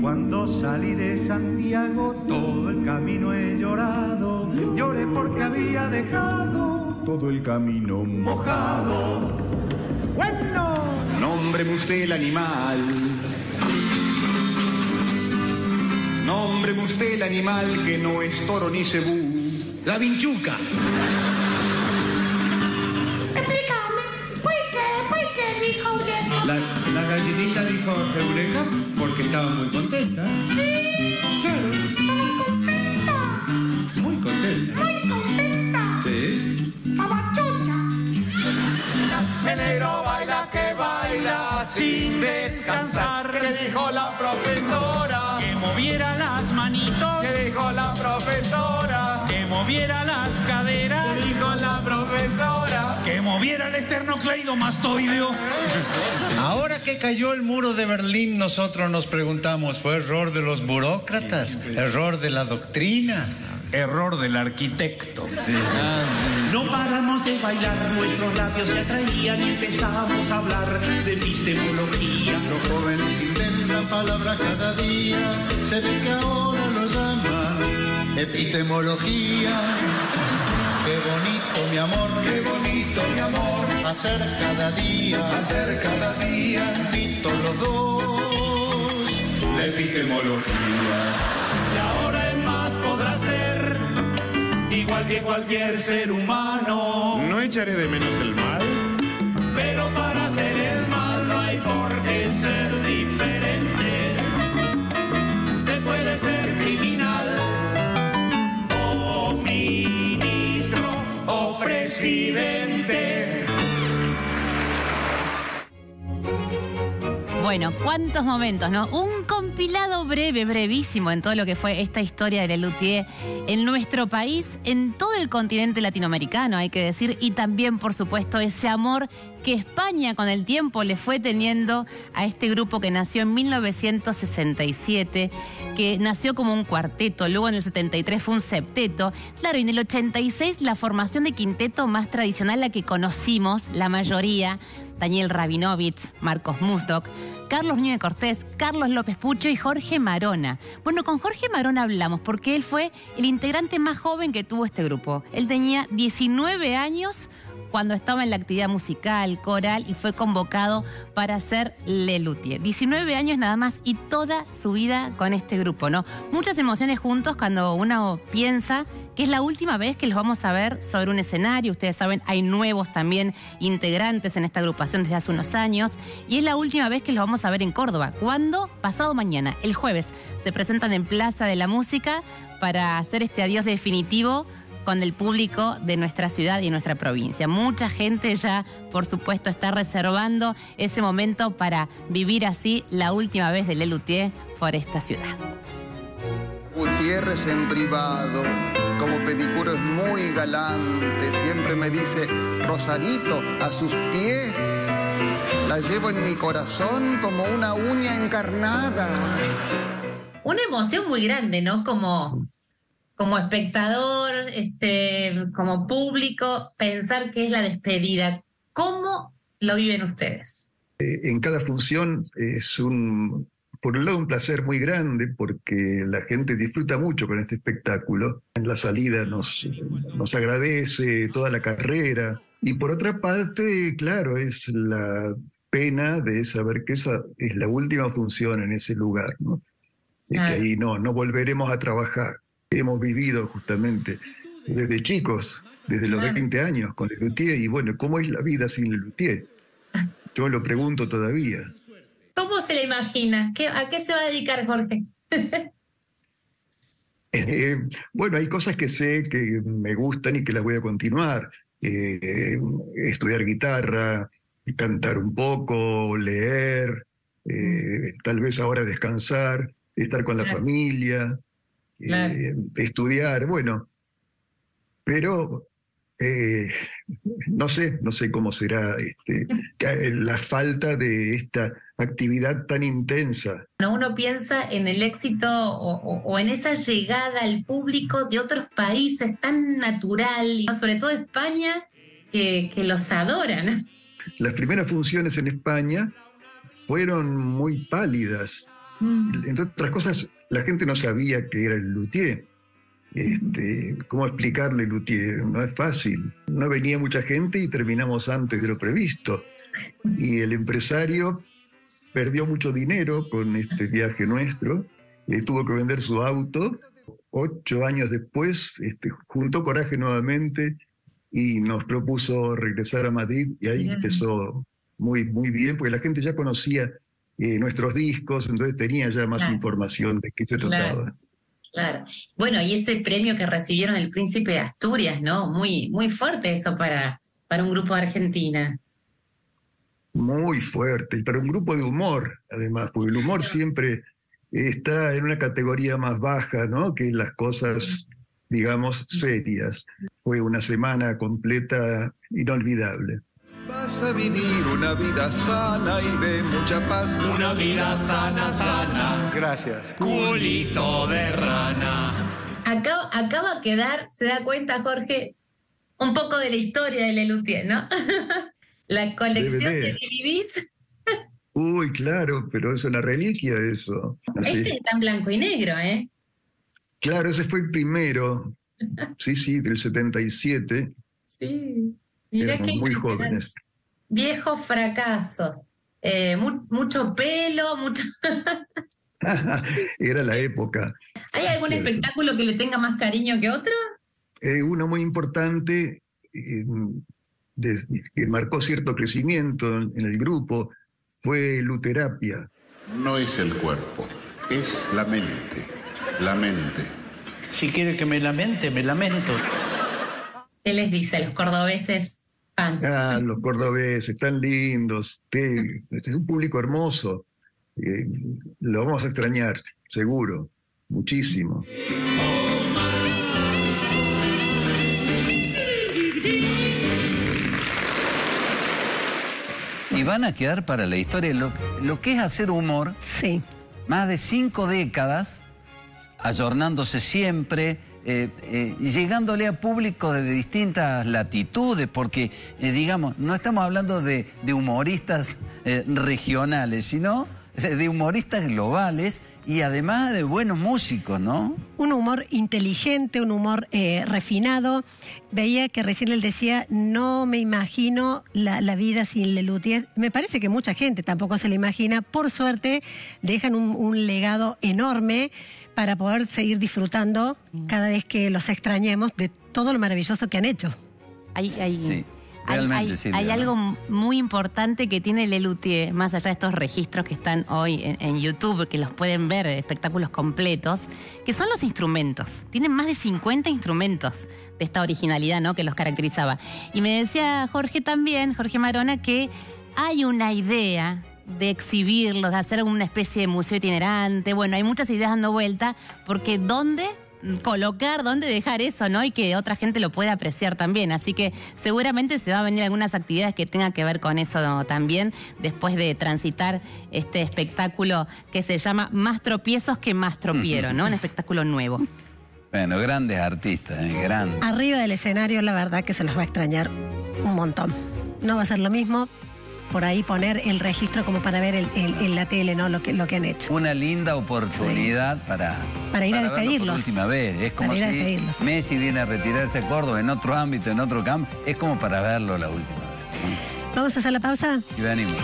Cuando salí de Santiago todo el camino he llorado, lloré porque había dejado todo el camino mojado. Bueno, Nómbreme usted el animal. Nómbreme usted el animal que no es toro ni cebú. La vinchuca. La, la gallinita dijo Eureka porque estaba muy contenta. Claro, Estaba contenta, muy contenta. muy contenta. Sí. Estaba chocha. El negro baila que baila sin descansar. Que dijo la profesora. Que moviera las manitos. Moviera las caderas. Dijo la profesora. Que moviera el esternocleidomastoideo. Ahora que cayó el muro de Berlín, nosotros nos preguntamos, ¿fue error de los burócratas? ¿Error de la doctrina? Error del arquitecto. No paramos de bailar, nuestros labios se atraían y empezamos a hablar de epistemología. Los jóvenes inventan palabras cada día, se ve que ahora lo llaman epistemología. Qué bonito mi amor, qué bonito mi amor, hacer cada día, hacer cada día, invito los dos, la epistemología. Y ahora el más podrá ser igual que cualquier ser humano. No echaré de menos el mal. Bueno, cuántos momentos, ¿no? Un compilado breve, brevísimo en todo lo que fue esta historia de Lelutier en nuestro país, en todo el continente latinoamericano, hay que decir, y también, por supuesto, ese amor que España con el tiempo le fue teniendo a este grupo que nació en 1967, que nació como un cuarteto, luego en el 73 fue un septeto, claro, y en el 86 la formación de quinteto más tradicional, la que conocimos, la mayoría, Daniel Rabinovich, Marcos Musdok, Carlos Núñez Cortés, Carlos López Pucho y Jorge Marona. Bueno, con Jorge Marona hablamos porque él fue el integrante más joven que tuvo este grupo. Él tenía 19 años cuando estaba en la actividad musical, coral y fue convocado para ser Lelutier. 19 años nada más y toda su vida con este grupo, ¿no? Muchas emociones juntos cuando uno piensa que es la última vez que los vamos a ver sobre un escenario. Ustedes saben, hay nuevos también integrantes en esta agrupación desde hace unos años y es la última vez que los vamos a ver en Córdoba. ¿Cuándo? Pasado mañana, el jueves. Se presentan en Plaza de la Música para hacer este adiós definitivo con el público de nuestra ciudad y nuestra provincia. Mucha gente ya, por supuesto, está reservando ese momento para vivir así la última vez de Lelutier por esta ciudad. Gutiérrez en privado, como pedicuro es muy galante, siempre me dice, Rosarito, a sus pies. La llevo en mi corazón como una uña encarnada. Una emoción muy grande, ¿no? Como, como espectador, este, como público, pensar que es la despedida. ¿Cómo lo viven ustedes? Eh, en cada función es un, por un lado, un placer muy grande porque la gente disfruta mucho con este espectáculo. En la salida nos, nos agradece toda la carrera. Y por otra parte, claro, es la pena de saber que esa es la última función en ese lugar, ¿no? Y que ahí no, no volveremos a trabajar. Hemos vivido justamente desde chicos, desde los 20 años con Lelutier, y bueno, ¿cómo es la vida sin Lelutier? Yo lo pregunto todavía. ¿Cómo se le imagina? ¿Qué- ¿A qué se va a dedicar Jorge? Eh, bueno, hay cosas que sé que me gustan y que las voy a continuar. Eh, estudiar guitarra, cantar un poco, leer, eh, tal vez ahora descansar, estar con la Claro. familia, eh, estudiar, bueno. Pero eh, no sé, no sé cómo será este, la falta de esta actividad tan intensa. Cuando uno piensa en el éxito o, o- o en esa llegada al público de otros países tan natural, y sobre todo España, que, que los adoran. Las primeras funciones en España fueron muy pálidas Entre otras cosas, la gente no sabía que era el luthier. Este, ¿Cómo explicarle luthier? No es fácil. No venía mucha gente y terminamos antes de lo previsto. Y el empresario perdió mucho dinero con este viaje nuestro. Le tuvo que vender su auto. Ocho años después, este, juntó coraje nuevamente y nos propuso regresar a Madrid y ahí Bien. empezó muy, muy bien, porque la gente ya conocía eh, nuestros discos, entonces tenía ya más Claro. información de qué se Claro. trataba. Claro. Bueno, y ese premio que recibieron el Príncipe de Asturias, ¿no? Muy, muy fuerte eso para, para un grupo de Argentina. Muy fuerte, y para un grupo de humor, además, porque el humor siempre está en una categoría más baja, ¿no? Que las cosas, digamos, serias. Fue una semana completa inolvidable. Vas a vivir una vida sana y de mucha paz. Una vida sana, sana, Gracias. culito de rana. Acá, acá va a quedar, se da cuenta Jorge, un poco de la historia de Lelutier, ¿no? la colección DVD. que vivís, Uy, claro, pero es una reliquia eso. Así. este está en blanco y negro, ¿eh? Claro, ese fue el primero. Sí, sí, del 77. Sí. Mirá Éramos qué muy jóvenes. Viejos fracasos. Eh, mu- mucho pelo, mucho... Era la época. ¿Hay algún Sí, espectáculo que le tenga más cariño que otro? Eh, uno muy importante eh, de- que marcó cierto crecimiento en, en el grupo fue Luterapia. No es el cuerpo, es la mente. La mente. Si quiere que me lamente, me lamento. ¿Qué les dice los cordobeses fans? Ah, los cordobeses, tan lindos. te- este es un público hermoso. Eh, lo vamos a extrañar, seguro, muchísimo. Y van a quedar para la historia lo, lo que es hacer humor. Sí. Más de cinco décadas, ayornándose siempre, eh, eh, llegándole a público de distintas latitudes, porque, eh, digamos, no estamos hablando de, humoristas regionales, sino de humoristas globales y además de buenos músicos, ¿no? Un humor inteligente, un humor eh, refinado. Veía que recién él decía, no me imagino la, la vida sin Lelutier. Me parece que mucha gente tampoco se la imagina. Por suerte, dejan un, un legado enorme para poder seguir disfrutando cada vez que los extrañemos de todo lo maravilloso que han hecho. Hay, hay, Sí, realmente, hay- Silvia, hay algo muy importante que tiene Lelutier, más allá de estos registros que están hoy en, en YouTube, que los pueden ver, espectáculos completos, que son los instrumentos. Tienen más de 50 instrumentos de esta originalidad ¿no? que los caracterizaba. Y me decía Jorge también, Jorge Marona, que hay una idea de exhibirlos, de hacer una especie de museo itinerante. Bueno, hay muchas ideas dando vuelta, porque ¿dónde colocar, dónde dejar eso, ¿no? Y que otra gente lo pueda apreciar también. Así que seguramente se va a venir algunas actividades que tengan que ver con eso ¿no? también, después de transitar este espectáculo que se llama Más tropiezos que más tropiero, ¿no? Un espectáculo nuevo. Bueno, grandes artistas, ¿eh? grandes. Arriba del escenario, la verdad que se los va a extrañar un montón. No va a ser lo mismo por ahí poner el registro como para ver el- el- en la tele, ¿no? Lo que, lo que han hecho. Una linda oportunidad para, Para ir a despedirlos. por última vez. Es como Para si. Messi viene a retirarse a Córdoba en otro ámbito, en otro campo. Es como para verlo la última vez. Vamos a hacer la pausa. Y venimos.